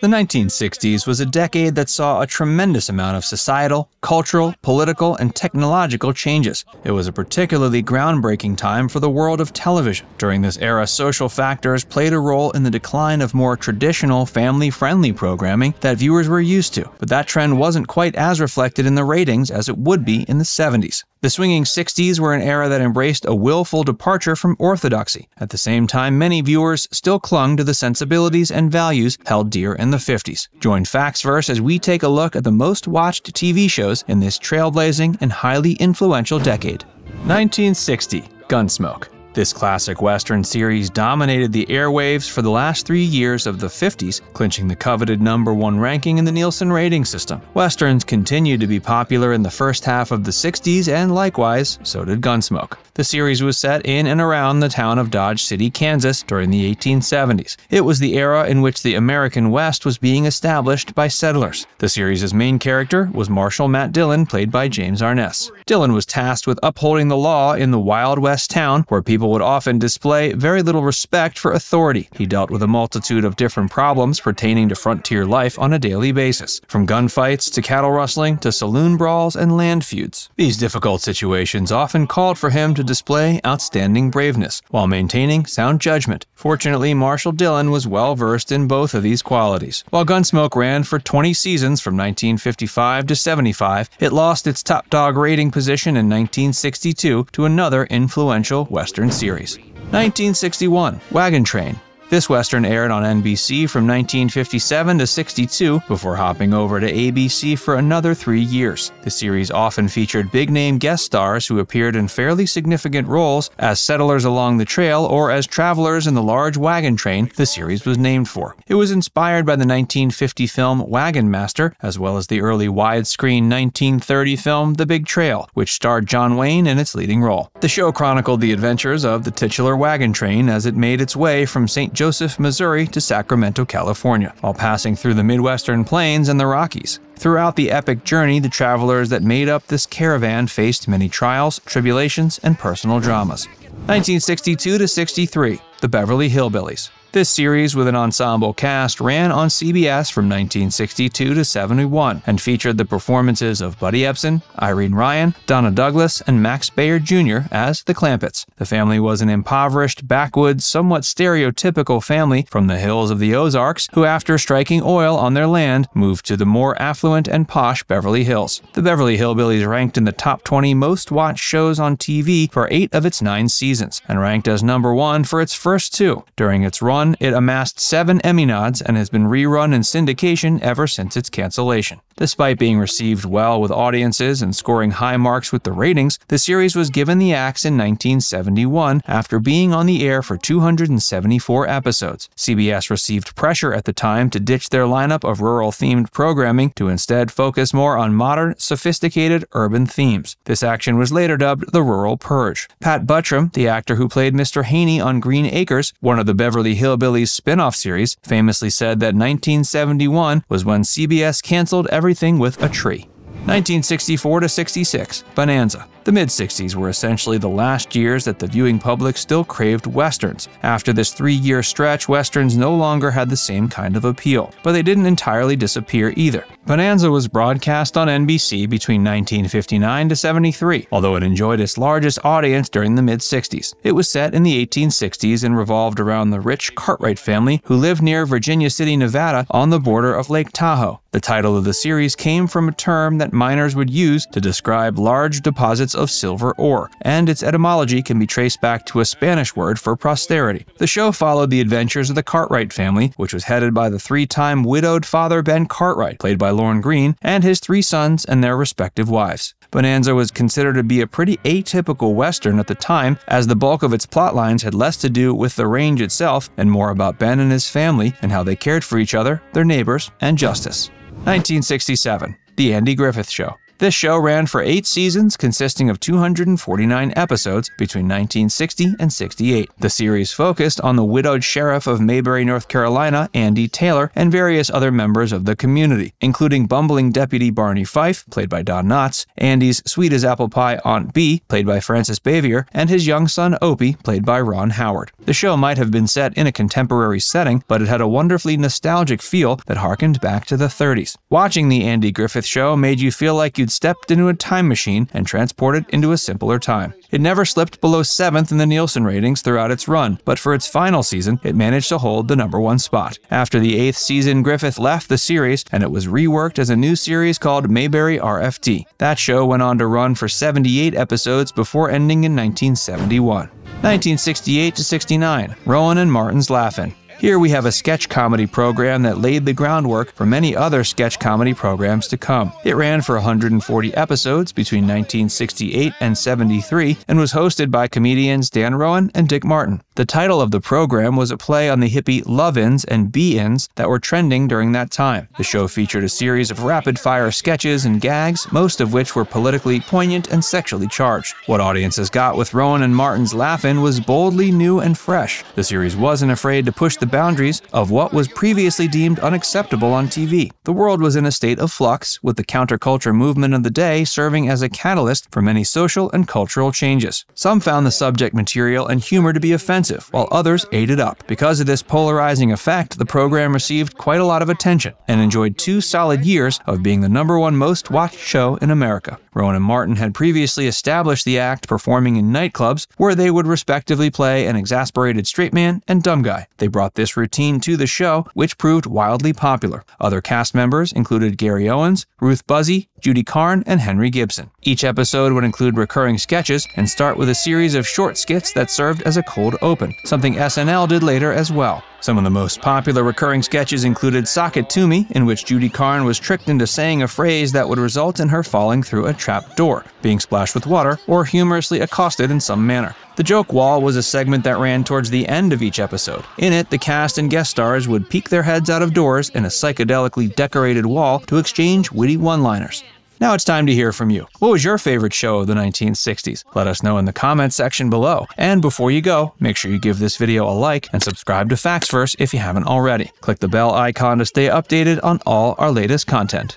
The 1960s was a decade that saw a tremendous amount of societal, cultural, political, and technological changes. It was a particularly groundbreaking time for the world of television. During this era, social factors played a role in the decline of more traditional, family friendly programming that viewers were used to, but that trend wasn't quite as reflected in the ratings as it would be in the 70s. The swinging 60s were an era that embraced a willful departure from orthodoxy. At the same time, many viewers still clung to the sensibilities and values held dear in the 50s. Join FactsVerse as we take a look at the most watched TV shows in this trailblazing and highly influential decade. 1960 Gunsmoke. This classic Western series dominated the airwaves for the last three years of the 50s, clinching the coveted number one ranking in the Nielsen rating system. Westerns continued to be popular in the first half of the 60s, and likewise, so did Gunsmoke. The series was set in and around the town of Dodge City, Kansas during the 1870s. It was the era in which the American West was being established by settlers. The series' main character was Marshal Matt Dillon, played by James Arness. Dillon was tasked with upholding the law in the Wild West town, where people would often display very little respect for authority. He dealt with a multitude of different problems pertaining to frontier life on a daily basis, from gunfights to cattle rustling to saloon brawls and land feuds. These difficult situations often called for him to display outstanding braveness while maintaining sound judgment. Fortunately, Marshal Dillon was well versed in both of these qualities. While Gunsmoke ran for 20 seasons from 1955 to 75, it lost its top dog rating position in 1962 to another influential Western series. 1961 Wagon Train this Western aired on NBC from 1957 to 62 before hopping over to ABC for another three years. The series often featured big name guest stars who appeared in fairly significant roles as settlers along the trail or as travelers in the large wagon train the series was named for. It was inspired by the 1950 film Wagon Master, as well as the early widescreen 1930 film The Big Trail, which starred John Wayne in its leading role. The show chronicled the adventures of the titular wagon train as it made its way from St. Joseph, Missouri to Sacramento, California, while passing through the Midwestern Plains and the Rockies. Throughout the epic journey, the travelers that made up this caravan faced many trials, tribulations, and personal dramas. 1962 to 63, The Beverly Hillbillies. This series, with an ensemble cast, ran on CBS from 1962 to 71 and featured the performances of Buddy Ebsen, Irene Ryan, Donna Douglas, and Max Baer Jr. as the Clampetts. The family was an impoverished, backwoods, somewhat stereotypical family from the hills of the Ozarks who, after striking oil on their land, moved to the more affluent and posh Beverly Hills. The Beverly Hillbillies ranked in the top 20 most watched shows on TV for eight of its nine seasons and ranked as number one for its first two. During its run, it amassed seven Emmy nods and has been rerun in syndication ever since its cancellation. Despite being received well with audiences and scoring high marks with the ratings, the series was given the axe in 1971 after being on the air for 274 episodes. CBS received pressure at the time to ditch their lineup of rural themed programming to instead focus more on modern, sophisticated urban themes. This action was later dubbed the Rural Purge. Pat Buttram, the actor who played Mr. Haney on Green Acres, one of the Beverly Hillbillies spin off series, famously said that 1971 was when CBS canceled everything with a tree. 1964 to 66, Bonanza. The mid 60s were essentially the last years that the viewing public still craved westerns. After this three year stretch, westerns no longer had the same kind of appeal, but they didn't entirely disappear either. Bonanza was broadcast on NBC between 1959 to 73, although it enjoyed its largest audience during the mid 60s. It was set in the 1860s and revolved around the rich Cartwright family who lived near Virginia City, Nevada, on the border of Lake Tahoe. The title of the series came from a term that miners would use to describe large deposits of silver ore, and its etymology can be traced back to a Spanish word for posterity. The show followed the adventures of the Cartwright family, which was headed by the three time widowed father Ben Cartwright, played by Lorne Greene, and his three sons and their respective wives. Bonanza was considered to be a pretty atypical Western at the time, as the bulk of its plotlines had less to do with the range itself and more about Ben and his family and how they cared for each other, their neighbors, and justice. 1967, The Andy Griffith Show. This show ran for eight seasons, consisting of 249 episodes between 1960 and 68. The series focused on the widowed sheriff of Mayberry, North Carolina, Andy Taylor, and various other members of the community, including bumbling Deputy Barney Fife, played by Don Knotts, Andy's sweet as apple pie Aunt Bee, played by Frances Bavier, and his young son Opie, played by Ron Howard. The show might have been set in a contemporary setting, but it had a wonderfully nostalgic feel that harkened back to the 30s. Watching the Andy Griffith Show made you feel like you'd stepped into a time machine and transported into a simpler time. It never slipped below 7th in the Nielsen ratings throughout its run, but for its final season, it managed to hold the number one spot. After the eighth season, Griffith left the series, and it was reworked as a new series called Mayberry RFD. That show went on to run for 78 episodes before ending in 1971. 1968 to 69, Rowan and Martin's Laugh-In. Here we have a sketch comedy program that laid the groundwork for many other sketch comedy programs to come. It ran for 140 episodes between 1968 and 73 and was hosted by comedians Dan Rowan and Dick Martin. The title of the program was a play on the hippie love-ins and be-ins that were trending during that time. The show featured a series of rapid-fire sketches and gags, most of which were politically poignant and sexually charged. What audiences got with Rowan and Martin's Laugh-In was boldly new and fresh. The series wasn't afraid to push the boundaries of what was previously deemed unacceptable on TV. The world was in a state of flux, with the counterculture movement of the day serving as a catalyst for many social and cultural changes. Some found the subject material and humor to be offensive, while others ate it up. Because of this polarizing effect, the program received quite a lot of attention and enjoyed two solid years of being the number one most watched show in America. Rowan and Martin had previously established the act performing in nightclubs where they would respectively play an exasperated straight man and dumb guy. They brought this routine to the show, which proved wildly popular. Other cast members included Gary Owens, Ruth Buzzi, Judy Carne, and Henry Gibson. Each episode would include recurring sketches and start with a series of short skits that served as a cold open, something SNL did later as well. Some of the most popular recurring sketches included Sock It To Me, in which Judy Carne was tricked into saying a phrase that would result in her falling through a trap door, being splashed with water, or humorously accosted in some manner. The Joke Wall was a segment that ran towards the end of each episode. In it, the cast and guest stars would peek their heads out of doors in a psychedelically decorated wall to exchange witty one-liners. Now it's time to hear from you. What was your favorite show of the 1960s? Let us know in the comments section below. And before you go, make sure you give this video a like and subscribe to FactsVerse if you haven't already. Click the bell icon to stay updated on all our latest content.